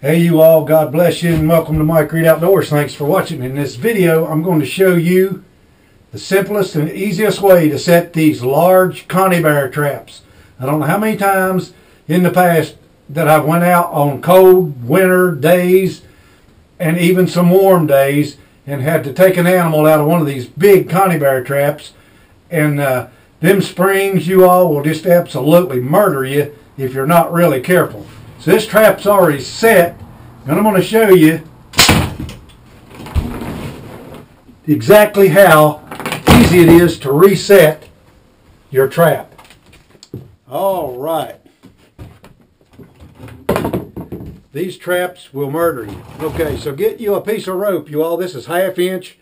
Hey you all, God bless you and welcome to Mike Reed Outdoors. Thanks for watching. In this video, I'm going to show you the simplest and easiest way to set these large conibear traps. I don't know how many times in the past that I've went out on cold winter days and even some warm days and had to take an animal out of one of these big conibear traps and uh, them springs you all will just absolutely murder you if you're not really careful. So this trap's already set, and I'm going to show you exactly how easy it is to reset your trap. All right. These traps will murder you. Okay, so get you a piece of rope, you all. This is half inch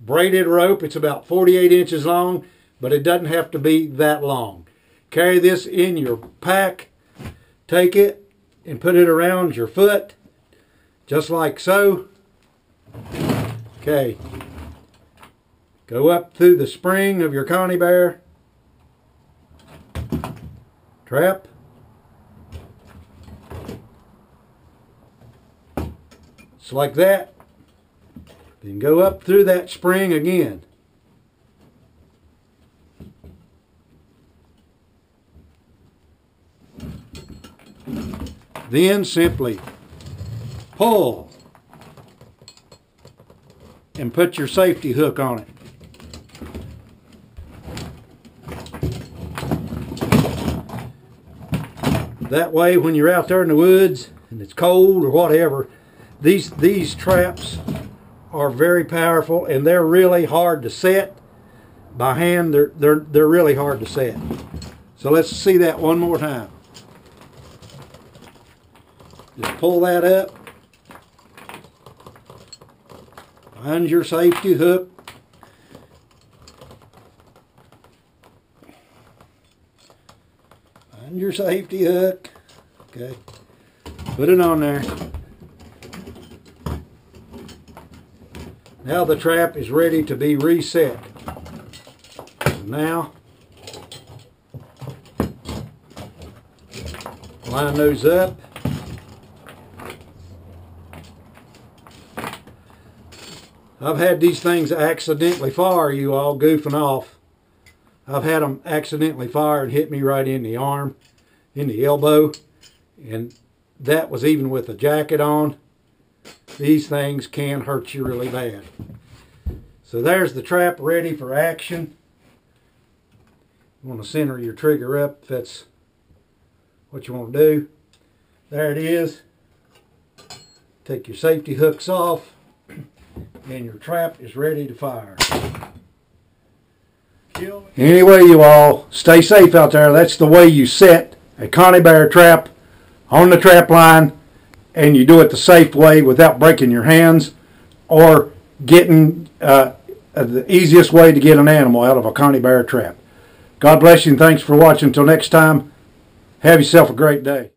braided rope. It's about 48 inches long, but it doesn't have to be that long. Carry this in your pack. Take it and put it around your foot, just like so. Okay. Go up through the spring of your conibear. trap. Just like that. Then go up through that spring again. Then simply pull and put your safety hook on it. That way when you're out there in the woods and it's cold or whatever, these, these traps are very powerful and they're really hard to set by hand. They're, they're, they're really hard to set. So let's see that one more time. Just pull that up. Find your safety hook. Find your safety hook. Okay. Put it on there. Now the trap is ready to be reset. Now, line those up. I've had these things accidentally fire you all goofing off. I've had them accidentally fire and hit me right in the arm, in the elbow. And that was even with a jacket on. These things can hurt you really bad. So there's the trap ready for action. You want to center your trigger up if that's what you want to do. There it is. Take your safety hooks off and your trap is ready to fire. Anyway, you all, stay safe out there. That's the way you set a conibear trap on the trap line and you do it the safe way without breaking your hands or getting uh, uh the easiest way to get an animal out of a conibear trap. God bless you and thanks for watching. Until next time, have yourself a great day.